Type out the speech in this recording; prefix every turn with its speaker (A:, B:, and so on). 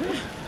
A: Yeah.